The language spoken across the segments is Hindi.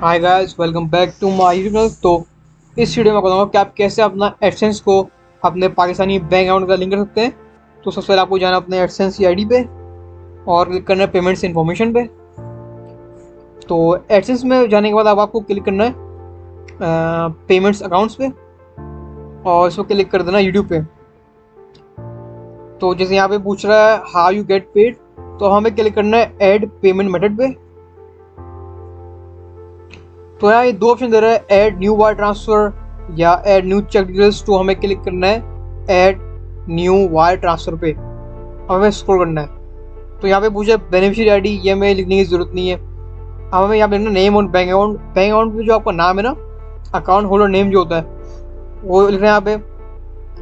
Hi guys welcome back to my YouTube channel तो इस वीडियो में बताऊँगा कि आप कैसे अपना एडसेंस को अपने पाकिस्तानी बैंक अकाउंट का लिंक कर सकते हैं। तो सबसे पहले आपको जाना अपने एडसेंस की आईडी पे और क्लिक करना है पेमेंट्स इन्फॉर्मेशन पे। तो एडसेंस में जाने के बाद अब आपको क्लिक करना है पेमेंट्स अकाउंट्स पे और इसको क्लिक कर देना यूट्यूब पे। तो जैसे यहाँ पे पूछ रहा है हाउ यू गेट पेड तो हमें क्लिक करना है एड पेमेंट मेथड पे। तो यहाँ ये दो ऑप्शन दे रहा है। ऐड न्यू वायर ट्रांसफ़र या ऐड न्यू चेक डिटेल्स तो हमें क्लिक करना है। ऐड न्यू वायर ट्रांसफ़र पे। हमें स्क्रॉल करना है। तो यहाँ पे पूछा बेनिफिशियरी आईडी ये हमें लिखने की ज़रूरत नहीं है। अब हमें यहाँ पे लिखना नेम और बैंक अकाउंट बैंक अकाउंट पे जो आपका नाम है ना अकाउंट होल्डर नेम जो होता है, वो लिखना है यहाँ पे।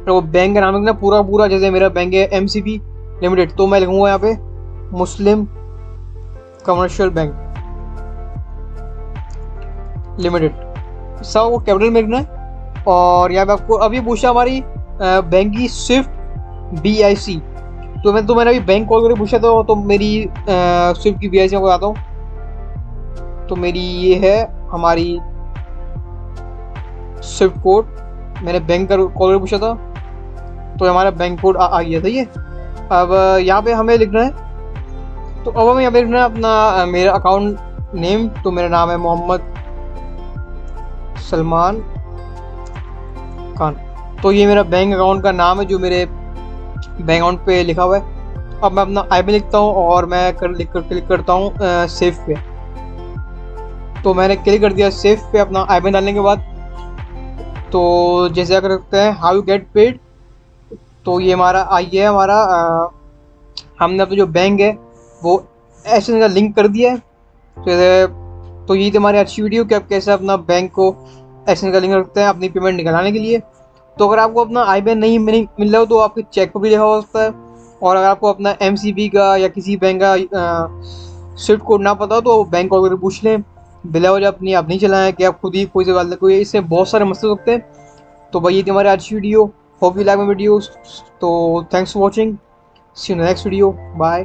तो बैंक का नाम लिखना पूरा पूरा, जैसे मेरा बैंक है एमसीबी लिमिटेड तो मैं लिखूँगा यहाँ पे मुस्लिम कमर्शियल बैंक लिमिटेड सब वो कैपिटल में है और यहाँ पे आपको अभी पूछा हमारी बैंक की स्विफ्ट बी आई सी तो मैं तो मैंने अभी बैंक कॉल करके पूछा था तो मेरी स्विफ्ट की बी आई सी मैं बताता हूँ। तो मेरी ये है हमारी स्विफ्ट कोड मैंने बैंक का कॉल करके पूछा था। तो हमारा बैंक कोड आ, आ गया था ये। अब यहाँ पे हमें लिखना है। तो अब हमें यहाँ पे लिखना है अपना मेरा अकाउंट नेम तो मेरा नाम है मोहम्मद सलमान खान। तो ये मेरा बैंक अकाउंट का नाम है जो मेरे बैंक अकाउंट पे लिखा हुआ है। अब मैं अपना आई लिखता हूँ और मैं कर लिख कर क्लिक करता हूँ सेफ़ पे। तो मैंने क्लिक कर दिया सेफ़ पे अपना आई डालने के बाद। तो जैसे अगर रखते हैं हाउ यू गेट पेड तो ये हमारा आई है हमारा आ, हमने अपना जो बैंक है वो ऐसे लिंक कर दिया है। तो, तो ये थी हमारी अच्छी वीडियो कि आप कैसे अपना बैंक को ऐसे का लिंक रखते हैं अपनी पेमेंट निकलाने के लिए। तो अगर आपको अपना आई बैन नहीं मिल रहा हो तो आपके चेक पर भी लिखा हो सकता है। और अगर आपको अपना एमसीबी का या किसी बैंक का स्विफ्ट कोड ना पता हो तो बैंक को अगर पूछ लें। बिला वजह अपनी, आप नहीं चलाएँ, कि आप खुद ही कोई से बात कोई इससे बहुत सारे मसले सकते हैं। तो भाई, ये थी हमारी आज की video hope you like my video तो thanks for watching see next video bye